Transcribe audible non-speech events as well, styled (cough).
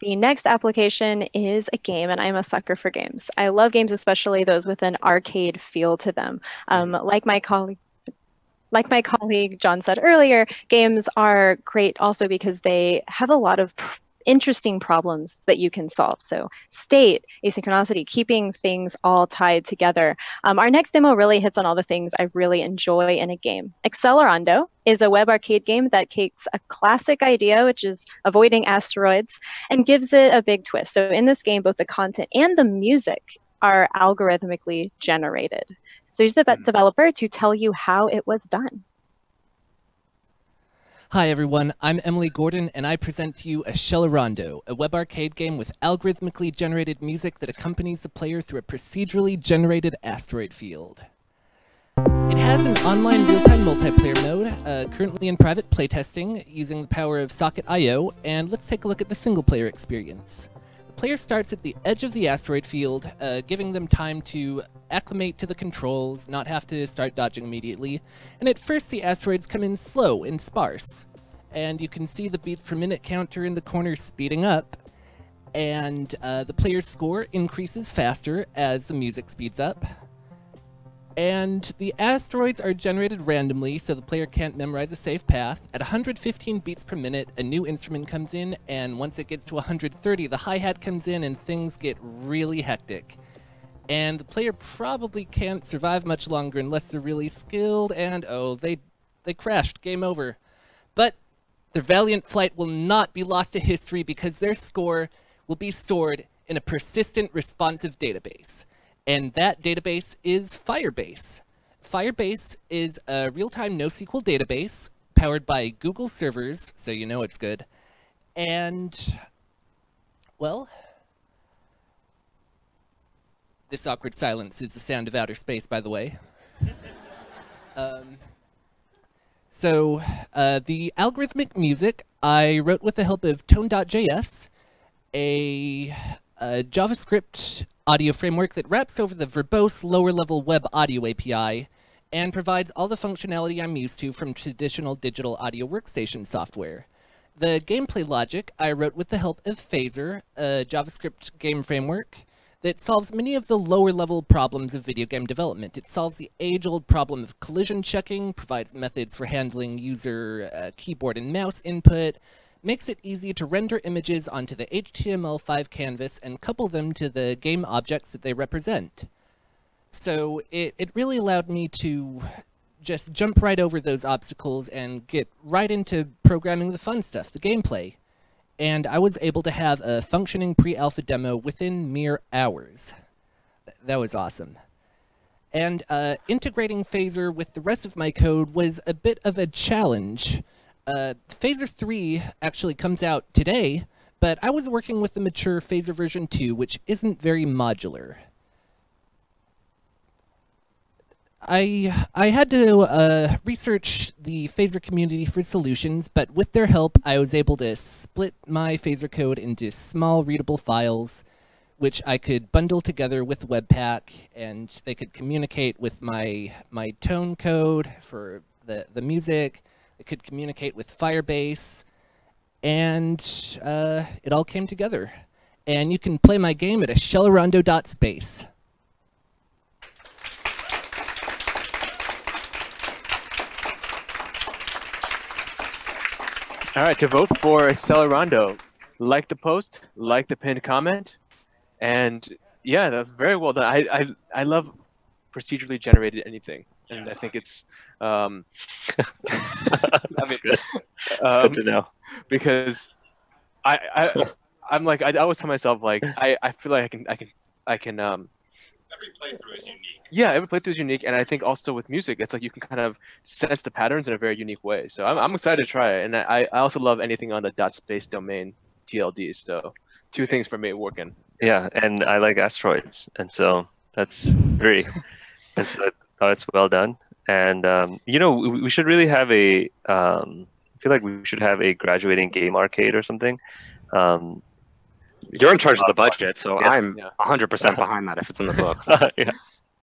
The next application is a game, and I'm a sucker for games. I love games, especially those with an arcade feel to them. Um, like my colleague like my colleague John said earlier, games are great also because they have a lot of interesting problems that you can solve. So state, asynchronicity, keeping things all tied together. Um, our next demo really hits on all the things I really enjoy in a game. Accelerando is a web arcade game that takes a classic idea, which is avoiding asteroids, and gives it a big twist. So in this game, both the content and the music are algorithmically generated. So use the mm. developer to tell you how it was done. Hi everyone, I'm Emily Gordon and I present to you Accelerando, a web arcade game with algorithmically generated music that accompanies the player through a procedurally generated asteroid field. It has an online real-time multiplayer mode, uh, currently in private playtesting using the power of Socket.io, and let's take a look at the single-player experience. Player starts at the edge of the asteroid field, uh, giving them time to acclimate to the controls, not have to start dodging immediately, and at first the asteroids come in slow and sparse. And you can see the beats per minute counter in the corner speeding up, and uh, the player's score increases faster as the music speeds up. And the asteroids are generated randomly, so the player can't memorize a safe path. At 115 beats per minute, a new instrument comes in, and once it gets to 130, the hi-hat comes in and things get really hectic and the player probably can't survive much longer unless they're really skilled, and oh, they, they crashed, game over. But their valiant flight will not be lost to history because their score will be stored in a persistent responsive database. And that database is Firebase. Firebase is a real-time NoSQL database powered by Google servers, so you know it's good. And, well, this awkward silence is the sound of outer space, by the way. (laughs) um, so, uh, the algorithmic music I wrote with the help of Tone.js, a, a JavaScript audio framework that wraps over the verbose lower-level web audio API and provides all the functionality I'm used to from traditional digital audio workstation software. The gameplay logic I wrote with the help of Phaser, a JavaScript game framework, that solves many of the lower level problems of video game development. It solves the age-old problem of collision checking, provides methods for handling user uh, keyboard and mouse input, makes it easy to render images onto the HTML5 canvas and couple them to the game objects that they represent. So it, it really allowed me to just jump right over those obstacles and get right into programming the fun stuff, the gameplay and I was able to have a functioning pre-alpha demo within mere hours. That was awesome. And uh, integrating Phaser with the rest of my code was a bit of a challenge. Uh, Phaser 3 actually comes out today, but I was working with the mature Phaser version 2, which isn't very modular. I I had to uh, research the Phaser community for solutions, but with their help, I was able to split my Phaser code into small readable files, which I could bundle together with Webpack, and they could communicate with my my tone code for the the music. It could communicate with Firebase, and uh, it all came together. And you can play my game at a. All right, to vote for Accelerando, like the post, like the pinned comment, and yeah, that's very well done. I I, I love procedurally generated anything, and yeah. I think it's um, (laughs) that's mean, good. Um, good to know because I I (laughs) I'm like I always tell myself like I I feel like I can I can I can um every playthrough is unique. Yeah, every playthrough is unique, and I think also with music, it's like you can kind of sense the patterns in a very unique way. So I'm, I'm excited to try it, and I, I also love anything on the dot space domain TLD. So two things for me working. Yeah, and I like asteroids, and so that's three. and so I thought it's well done. And um, you know, we, we, should really have a. Um, I feel like we should have a graduating game arcade or something. Um, you're in charge of the budget, so yeah. I'm 100% behind that if it's in the books. (laughs) yeah.